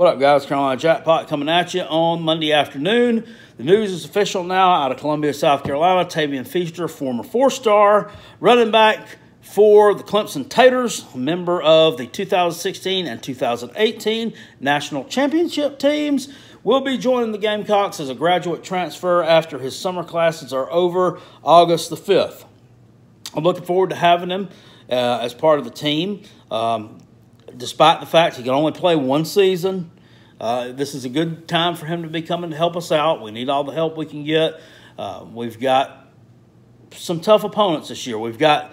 What up, guys? Carolina Jackpot coming at you on Monday afternoon. The news is official now out of Columbia, South Carolina. Tavien Feaster, former four star running back for the Clemson Taters, member of the 2016 and 2018 national championship teams, will be joining the Gamecocks as a graduate transfer after his summer classes are over August the 5th. I'm looking forward to having him uh, as part of the team. Um, despite the fact he can only play one season. Uh, this is a good time for him to be coming to help us out. We need all the help we can get. Uh, we've got some tough opponents this year. We've got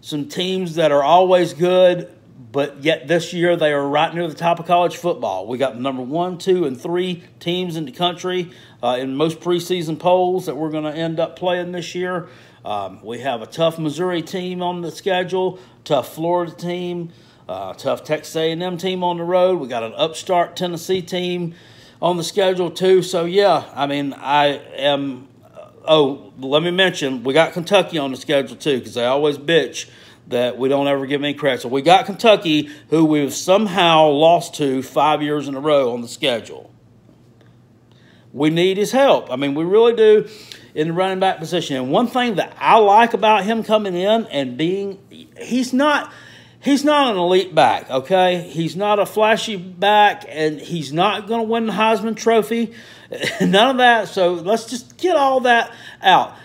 some teams that are always good, but yet this year they are right near the top of college football. We got number one, two, and three teams in the country uh, in most preseason polls that we're going to end up playing this year. Um, we have a tough Missouri team on the schedule, tough Florida team. Uh, tough Texas A&M team on the road. We got an upstart Tennessee team on the schedule too. So yeah, I mean, I am. Oh, let me mention we got Kentucky on the schedule too because they always bitch that we don't ever give any credit. So we got Kentucky, who we've somehow lost to five years in a row on the schedule. We need his help. I mean, we really do in the running back position. And one thing that I like about him coming in and being, he's not he's not an elite back, okay? He's not a flashy back, and he's not going to win the Heisman Trophy. None of that. So let's just get all that out.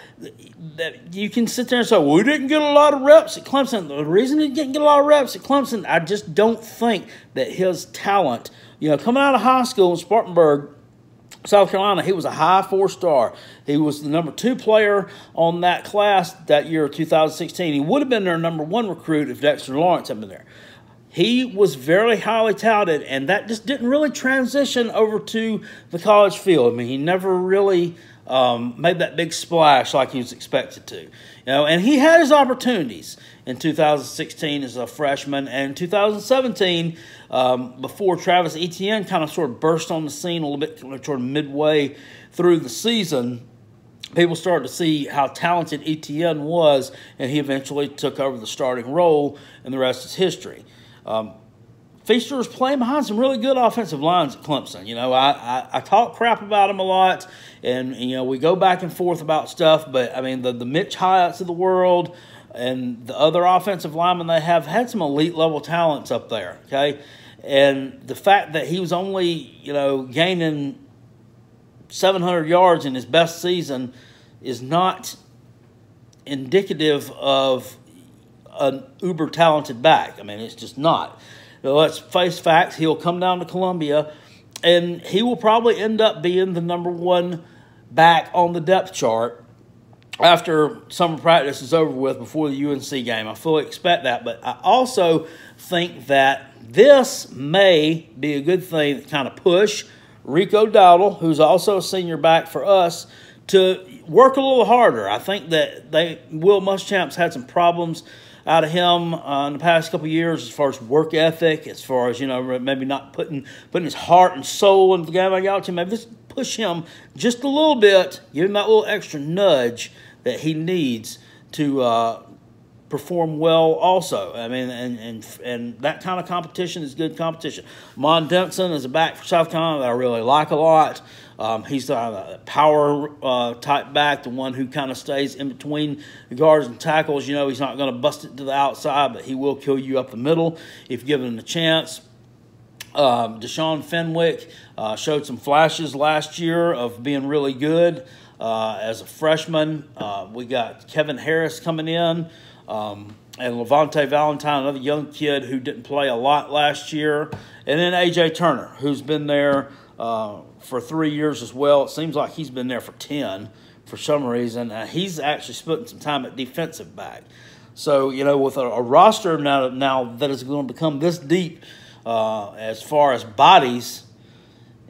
You can sit there and say, we didn't get a lot of reps at Clemson. The reason he didn't get a lot of reps at Clemson, I just don't think that his talent, you know, coming out of high school in Spartanburg, South Carolina, he was a high four star. He was the number two player on that class that year, 2016. He would have been their number one recruit if Dexter Lawrence had been there. He was very highly touted, and that just didn't really transition over to the college field. I mean, he never really um, made that big splash like he was expected to. You know, and he had his opportunities in 2016 as a freshman, and 2017 um, before Travis Etienne kind of sort of burst on the scene a little bit sort of midway through the season. People started to see how talented Etienne was, and he eventually took over the starting role, and the rest is history. Um, Feaster was playing behind some really good offensive lines at Clemson. You know, I, I, I, talk crap about him a lot, and, you know, we go back and forth about stuff, but, I mean, the, the Mitch Hyatts of the world and the other offensive linemen they have had some elite level talents up there, okay? And the fact that he was only, you know, gaining 700 yards in his best season is not indicative of an uber talented back. I mean, it's just not let's face facts, he'll come down to Columbia and he will probably end up being the number one back on the depth chart after summer practice is over with before the UNC game. I fully expect that, but I also think that this may be a good thing to kind of push Rico Dowdle, who's also a senior back for us, to work a little harder. I think that they Will Muschamp's had some problems out of him uh, in the past couple years as far as work ethic, as far as, you know, maybe not putting putting his heart and soul into the game I got to. Maybe just push him just a little bit, give him that little extra nudge that he needs to uh, perform well also. I mean, and, and and that kind of competition is good competition. Mon Denson is a back for South Carolina that I really like a lot. Um, he's a power uh, type back, the one who kind of stays in between the guards and tackles. You know, he's not going to bust it to the outside, but he will kill you up the middle if given him a chance. Um, Deshaun Fenwick uh, showed some flashes last year of being really good uh, as a freshman. Uh, we got Kevin Harris coming in. Um, and Lavonte Valentine, another young kid who didn't play a lot last year. And then A.J. Turner, who's been there uh, for three years as well. It seems like he's been there for 10 for some reason. Uh, he's actually spending some time at defensive back. So, you know, with a, a roster now, now that is going to become this deep uh, as far as bodies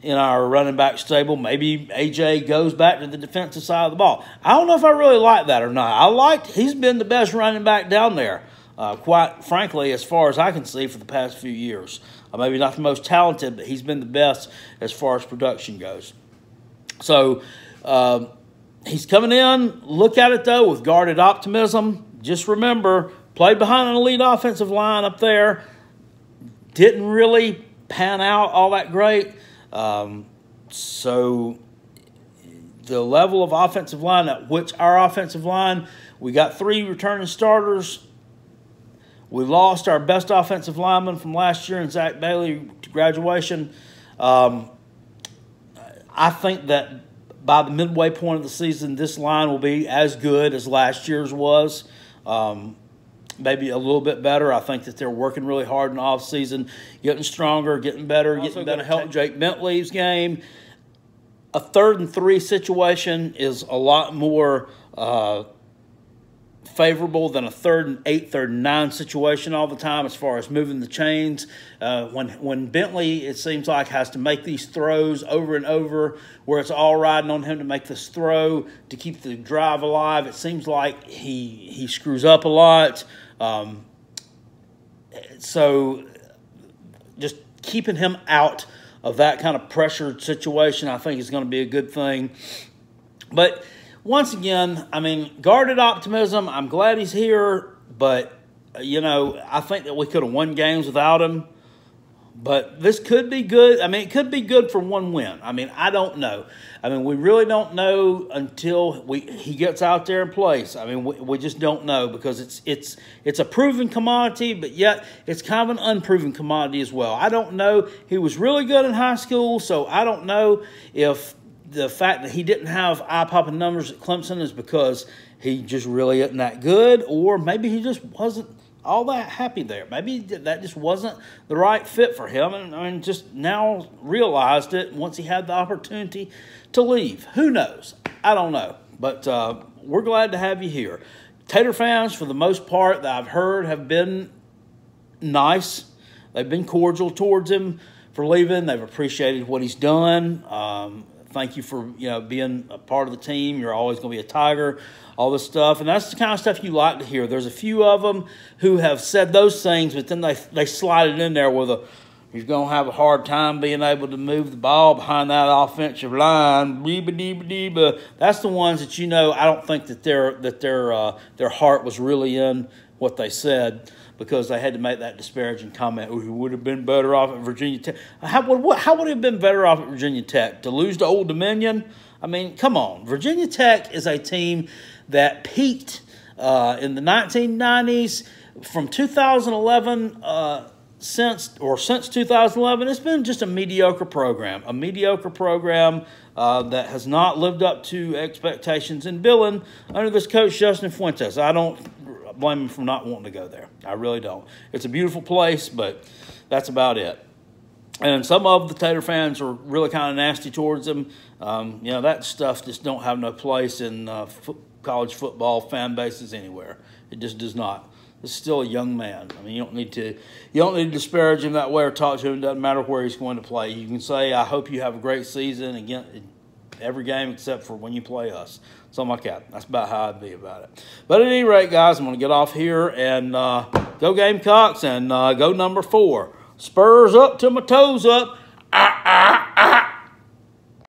in our running back stable, maybe AJ goes back to the defensive side of the ball. I don't know if I really like that or not. I liked, he's been the best running back down there, uh, quite frankly, as far as I can see for the past few years. Uh, maybe not the most talented, but he's been the best as far as production goes. So um, he's coming in. Look at it, though, with guarded optimism. Just remember, played behind an elite offensive line up there. Didn't really pan out all that great. Um, so the level of offensive line which our offensive line, we got three returning starters. We lost our best offensive lineman from last year in Zach Bailey to graduation. Um, I think that by the midway point of the season, this line will be as good as last year's was. Um, maybe a little bit better. I think that they're working really hard in the offseason, getting stronger, getting better, also getting better. Help Jake Bentley's game. A third and three situation is a lot more uh, favorable than a third and eight, third and nine situation all the time as far as moving the chains. Uh, when when Bentley, it seems like, has to make these throws over and over, where it's all riding on him to make this throw to keep the drive alive. It seems like he he screws up a lot. Um, so just keeping him out of that kind of pressured situation, I think is going to be a good thing. But once again, I mean, guarded optimism. I'm glad he's here, but you know, I think that we could have won games without him. But this could be good. I mean, it could be good for one win. I mean, I don't know. I mean, we really don't know until we he gets out there and plays. I mean, we, we just don't know because it's it's it's a proven commodity, but yet it's kind of an unproven commodity as well. I don't know. He was really good in high school, so I don't know if the fact that he didn't have eye popping numbers at Clemson is because he just really isn't that good, or maybe he just wasn't all that happy there. Maybe that just wasn't the right fit for him, and, and just now realized it once he had the opportunity to leave. Who knows? I don't know, but uh, we're glad to have you here. Tater fans, for the most part, that I've heard have been nice. They've been cordial towards him for leaving. They've appreciated what he's done. Um, thank you for you know being a part of the team. You're always going to be a Tiger, all this stuff, and that's the kind of stuff you like to hear. There's a few of them who have said those things, but then they they slide it in there with a he's going to have a hard time being able to move the ball behind that offensive line. That's the ones that you know. I don't think that their that their uh, their heart was really in what they said because they had to make that disparaging comment. Oh, he would have been better off at Virginia Tech. How would how would he have been better off at Virginia Tech to lose to Old Dominion? I mean, come on. Virginia Tech is a team that peaked uh, in the 1990s from 2011. Uh, since or since 2011, it's been just a mediocre program, a mediocre program uh, that has not lived up to expectations in billing under this coach Justin Fuentes. I don't blame him for not wanting to go there. I really don't. It's a beautiful place, but that's about it. And some of the Tater fans are really kind of nasty towards him. Um, you know, that stuff just don't have no place in uh, fo college football fan bases anywhere. It just does not. Is still a young man. I mean, you don't need to you don't need to disparage him that way or talk to him. It doesn't matter where he's going to play. You can say, "I hope you have a great season again, every game except for when you play us." Something like that. That's about how I'd be about it. But at any rate, guys, I'm going to get off here and uh, go Gamecocks and uh, go number four. Spurs up to my toes up.